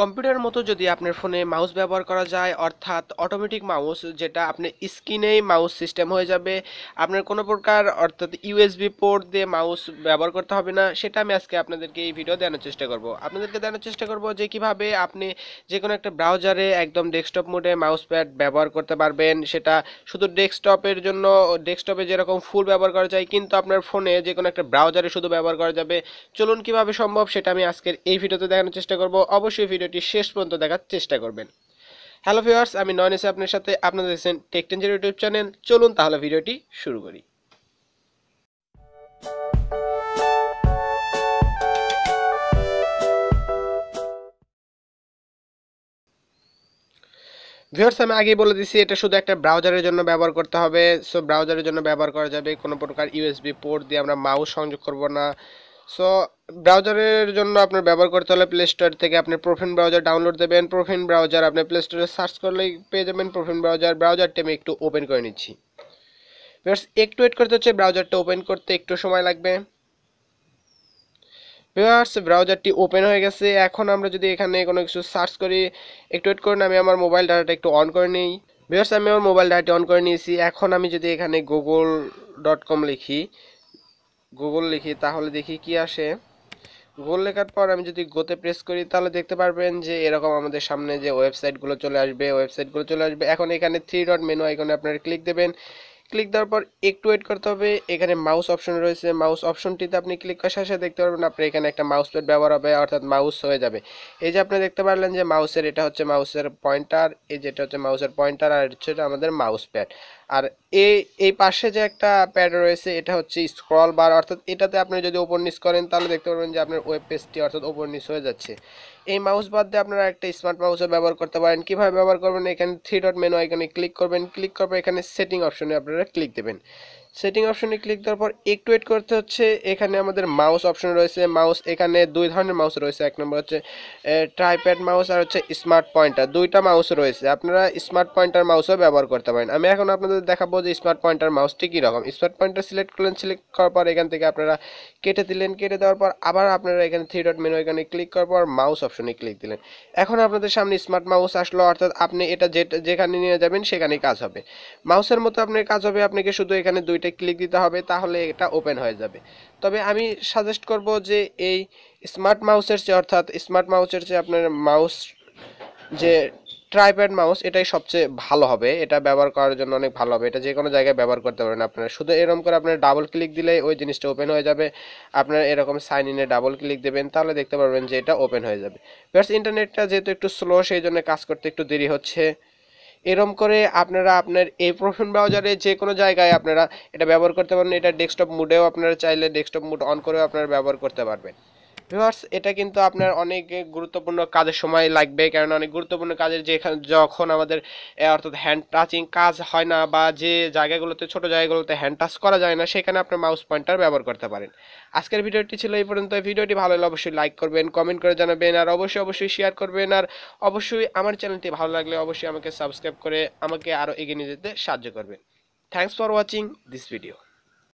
কম্পিউটারের মতো যদি আপনার ফোনে মাউস ব্যবহার করা যায়, অর্থাৎ অটোমেটিক মাউস, যেটা আপনি স্ক্রিনেই মাউস সিস্টেম হয়ে যাবে, আপনার কোনো প্রকার, অর্থাৎ ইউএসবি পোর্ট দিয়ে মাউস ব্যবহার করতে হবে না, সেটা আমি আজকে আপনাদেরকে এই ভিডিও দেওয়ার চেষ্টা করব। আপনাদেরকে দেওয়ার চেষ্টা করব যে কীভাবে আপনি যে কোনো একটা ব্রাউজারে একদম ডেস্কটপ মোডে মাউস প্যাড ব্যবহার করতে পারবেন, সেটা শুধু ডেস্কটপের জন্য ডেস্কটপে যেরকম ফুল ব্যবহার করা যায়, কিন্তু আপনার ফোনে যে কোনো একটা ব্রাউজারে শুধু ব্যবহার করা যাবে। চলুন কীভাবে সম্ভব, সেটা আমি আজকের এই ভিডিওতে দেখানোর চেষ্টা করব। অবশ্যই ভিডিওটি শেষ পর্যন্ত দেখার চেষ্টা করবেন। হ্যালো ভিউয়ার্স আমি নয়ন এসে আপনার সাথে আপনাদের দেখছেন টেকটেঞ্জের ইউটিউব চ্যানেল চলুন তাহলে ভিডিওটি শুরু করি। ভিউয়ার্স আমি আগেই বলে দিছি, এটা শুধু একটা ব্রাউজারের জন্য ব্যবহার করতে হবে। সো ব্রাউজারের জন্য ব্যবহার করা যাবে কোনো প্রকার ইউএসবি পোর্ট দিয়ে আমরা মাউস সংযোগ করব না। সো ব্রাউজারের জন্য আপনার ব্যবহার করতে হলে প্লে স্টোর থেকে আপনি প্রোফিন ব্রাউজার ডাউনলোড দেবেন। প্রোফিন ব্রাউজার আপনি প্লে স্টোরে সার্চ করলেই পেয়ে যাবেন প্রোফিন ব্রাউজার ব্রাউজারটা আমি একটু ওপেন করে নিচ্ছি। ভিউয়ার্স একটু ওয়েট করতে হচ্ছে। ব্রাউজারটা ওপেন করতে একটু সময় লাগবে। ভিউয়ার্স ব্রাউজারটি ওপেন হয়ে গেছে। এখন আমরা যদি এখানে কোনো কিছু সার্চ করি, একটু ওয়েট করুন। আমি আমার মোবাইল ডাটাটা একটু অন করে নিই। ভিউয়ার্স আমি আমার মোবাইল ডাটাটি অন করে নিয়েছি। এখন আমি যদি এখানে গুগল ডট কম লিখি গুগল লিখি, তাহলে দেখি কি আসে। গুগল লেখার পর আমি যদি গোতে প্রেস করি, তাহলে দেখতে পারবেন যে এরকম আমাদের সামনে যে ওয়েবসাইটগুলো চলে আসবে ওয়েবসাইটগুলো চলে আসবে। এখন এখানে থ্রি ডট মেনু আইকনে আপনারা ক্লিক দেবেন। ক্লিক দেওয়ার পর একটু ওয়েট করতে হবে। এখানে মাউস অপশন রয়েছে। মাউস অপশনটিতে আপনি ক্লিক করার সাথে দেখতে পারবেন আপনার এখানে একটা মাউস প্যাড ব্যবহার হবে, অর্থাৎ মাউস হয়ে যাবে। এই যে আপনি দেখতে পারলেন যে মাউসের এটা হচ্ছে মাউসের পয়েন্টার এই যেটা হচ্ছে মাউসের পয়েন্টার আর হচ্ছে আমাদের মাউস প্যাড আর এই এই পাশে যে একটা প্যাড রয়েছে, এটা হচ্ছে স্ক্রল বার অর্থাৎ এটাতে আপনি যদি ওপর নিচ করেন, তাহলে দেখতে পারবেন যে আপনার ওয়েব পেজটি অর্থাৎ ওপর নিচ হয়ে যাচ্ছে। এই মাউস বাদ দিয়ে আপনারা একটা স্মার্ট মাউসও ব্যবহার করতে পারেন। কীভাবে ব্যবহার করবেন? এখানে থ্রি ডট মেনু আইকনে ক্লিক করবেন। ক্লিক করবে এখানে সেটিং অপশনে আপনারা ক্লিক দেবেন। সেটিং অপশনে ক্লিক দেওয়ার পর একটু ওয়েট করতে হচ্ছে। এখানে আমাদের মাউস অপশন রয়েছে। মাউস এখানে দুই ধরনের মাউস রয়েছে। এক নম্বর হচ্ছে ট্রাইপ্যাড মাউস আর হচ্ছে স্মার্ট পয়েন্টার দুইটা মাউস রয়েছে। আপনারা স্মার্ট পয়েন্টার মাউসও ব্যবহার করতে পারেন। আমি এখন আপনাদের দেখাবো যে স্মার্ট পয়েন্টার মাউসটি কীরকম। স্মার্ট পয়েন্টার সিলেক্ট করলেন সিলেক্ট করার পর এখান থেকে আপনারা কেটে দিলেন। কেটে দেওয়ার পর আবার আপনারা এখানে থ্রি ডট মেনু এখানে ক্লিক করার পর মাউস অপশনে ক্লিক দিলেন। এখন আপনাদের সামনে স্মার্ট মাউস আসলো। অর্থাৎ আপনি এটা যেখানে নিয়ে যাবেন সেখানেই কাজ হবে। মাউসের মতো আপনার কাজ হবে। আপনাকে শুধু এখানে দুইটা ক্লিক দিতে হবে, তাহলে এটা ওপেন হয়ে যাবে। তবে আমি সাজেস্ট করব যে এই স্মার্ট মাউসের চেয়ে অর্থাৎ স্মার্ট মাউসের চেয়ে আপনার মাউস যে ট্রাইপ্যাড মাউস এটাই সবচেয়ে ভালো হবে। এটা ব্যবহার করার জন্য অনেক ভালো হবে। এটা যে কোনো জায়গায় ব্যবহার করতে পারেন আপনারা। শুধু এরকম করে আপনার ডাবল ক্লিক দিলে ওই জিনিসটা ওপেন হয়ে যাবে। আপনার এরকম সাইন ইনে ডাবল ক্লিক দেবেন, তাহলে দেখতে পারবেন যে এটা ওপেন হয়ে যাবে। প্লাস ইন্টারনেটটা যেহেতু একটু স্লো সেই জন্য কাজ করতে একটু দেরি হচ্ছে। এরম করে আপনারা আপনার এই প্রোফাইল ব্রাউজারে যে কোনো জায়গায় আপনারা এটা ব্যবহার করতে পারেন এটা ডেস্কটপ মুডেও আপনারা চাইলে ডেস্কটপ মুড অন করেও আপনারা ব্যবহার করতে পারবেন। ভিউয়ার্স এটা কিন্তু আপনার অনেক গুরুত্বপূর্ণ কাজের সময় লাগবে। কারণ অনেক গুরুত্বপূর্ণ কাজের যে যখন আমাদের অর্থাৎ হ্যান্ড টাচিং কাজ হয় না বা যে জায়গাগুলোতে, ছোট জায়গাগুলোতে হ্যান্ড টাচ করা যায় না, সেখানে আপনার মাউস পয়েন্টার ব্যবহার করতে পারেন। আজকের ভিডিওটি ছিল এই পর্যন্ত। ভিডিওটি ভালো লাগলে অবশ্যই লাইক করবেন কমেন্ট করে জানাবেন, আর অবশ্যই অবশ্যই শেয়ার করবেন, আর অবশ্যই আমার চ্যানেলটি ভালো লাগলে অবশ্যই আমাকে সাবস্ক্রাইব করে আমাকে আরও এগিয়ে নিয়ে যেতে সাহায্য করবেন। Thanks for watching this video